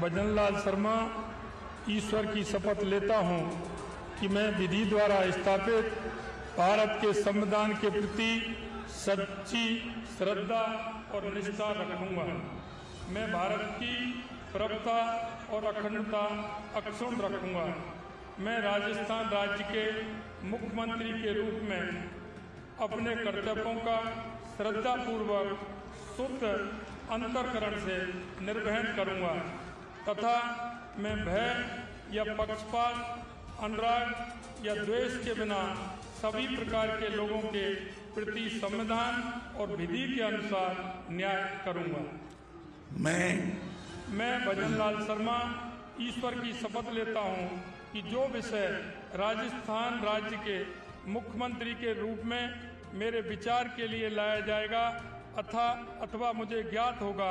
भजनलाल शर्मा, ईश्वर की शपथ लेता हूँ कि मैं विधि द्वारा स्थापित भारत के संविधान के प्रति सच्ची श्रद्धा और निष्ठा रखूँगा। मैं भारत की प्रभुता और अखंडता अक्षुण रखूँगा। मैं राजस्थान राज्य के मुख्यमंत्री के रूप में अपने कर्तव्यों का श्रद्धापूर्वक, शुद्ध अंतकरण से निर्वहन करूँगा। तथा मैं भय या पक्षपात अनुराग या द्वेष के बिना सभी प्रकार के लोगों के प्रति संविधान और विधि के अनुसार न्याय करूँगा। मैं मैं भजनलाल शर्मा ईश्वर की शपथ लेता हूँ कि जो विषय राजस्थान राज्य के मुख्यमंत्री के रूप में मेरे विचार के लिए लाया जाएगा अथा अथवा मुझे ज्ञात होगा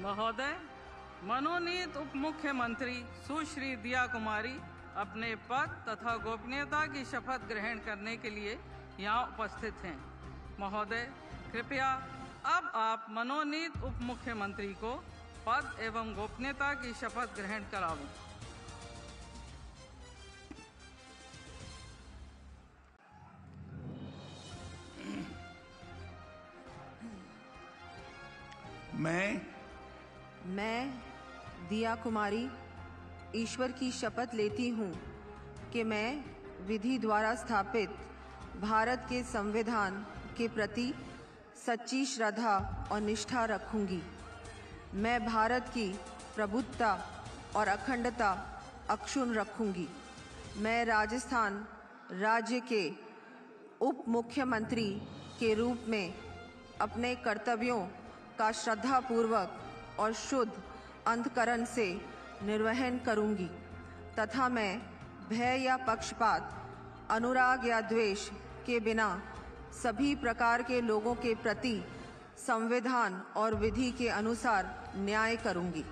महोदय, मनोनीत उप मुख्यमंत्री सुश्री दिया कुमारी अपने पद तथा गोपनीयता की शपथ ग्रहण करने के लिए यहाँ उपस्थित हैं। महोदय, कृपया अब आप मनोनीत उप मुख्यमंत्री को पद एवं गोपनीयता की शपथ ग्रहण करावें मैं मैं दिया कुमारी ईश्वर की शपथ लेती हूँ कि मैं विधि द्वारा स्थापित भारत के संविधान के प्रति सच्ची श्रद्धा और निष्ठा रखूँगी। मैं भारत की प्रभुत्ता और अखंडता अक्षुण रखूँगी। मैं राजस्थान राज्य के उप मुख्यमंत्री के रूप में अपने कर्तव्यों का श्रद्धापूर्वक और शुद्ध अंतकरण से निर्वहन करूँगी। तथा मैं भय या पक्षपात अनुराग या द्वेष के बिना सभी प्रकार के लोगों के प्रति संविधान और विधि के अनुसार न्याय करूँगी।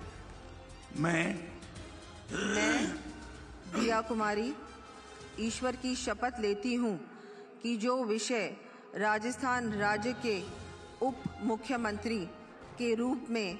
मैं मैं दिया कुमारी ईश्वर की शपथ लेती हूँ कि जो विषय राजस्थान राज्य के उप मुख्यमंत्री के रूप में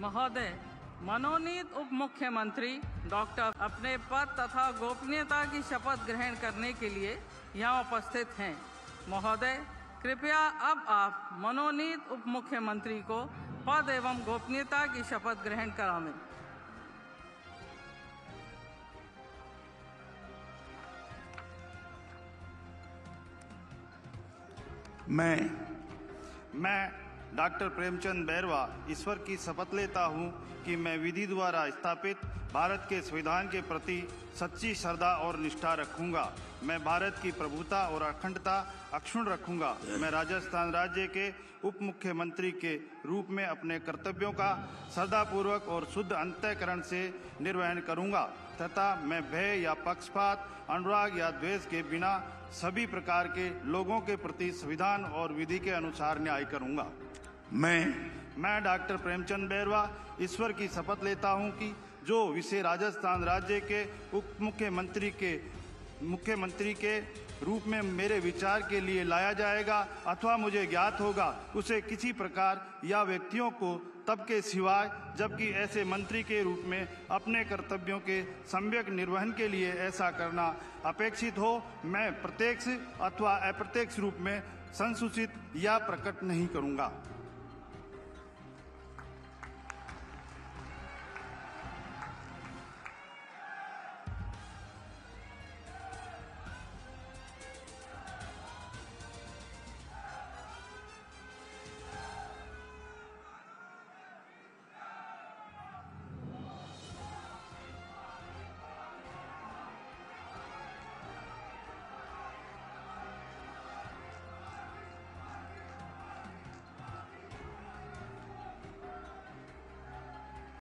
महोदय, मनोनीत उप मुख्यमंत्री डॉक्टर अपने पद तथा गोपनीयता की शपथ ग्रहण करने के लिए यहाँ उपस्थित हैं। महोदय, कृपया अब आप मनोनीत उप मुख्यमंत्री को पद एवं गोपनीयता की शपथ ग्रहण करावें। मैं मैं डॉक्टर प्रेमचंद बैरवा ईश्वर की शपथ लेता हूँ कि मैं विधि द्वारा स्थापित भारत के संविधान के प्रति सच्ची श्रद्धा और निष्ठा रखूँगा। मैं भारत की प्रभुता और अखंडता अक्षुण रखूँगा। मैं राजस्थान राज्य के उप मुख्यमंत्री के रूप में अपने कर्तव्यों का श्रद्धापूर्वक और शुद्ध अंतःकरण से निर्वहन करूँगा तथा मैं भय या पक्षपात, अनुराग या द्वेष के बिना सभी प्रकार के लोगों के प्रति संविधान और विधि के अनुसार न्याय करूँगा। मैं मैं डॉक्टर प्रेमचंद बैरवा ईश्वर की शपथ लेता हूँ कि जो विषय राजस्थान राज्य के उप मुख्यमंत्री के मुख्यमंत्री के रूप में मेरे विचार के लिए लाया जाएगा अथवा मुझे ज्ञात होगा, उसे किसी प्रकार या व्यक्तियों को तब के सिवाय, जबकि ऐसे मंत्री के रूप में अपने कर्तव्यों के सम्यक निर्वहन के लिए ऐसा करना अपेक्षित हो, मैं प्रत्यक्ष अथवा अप्रत्यक्ष रूप में संसूचित या प्रकट नहीं करूँगा।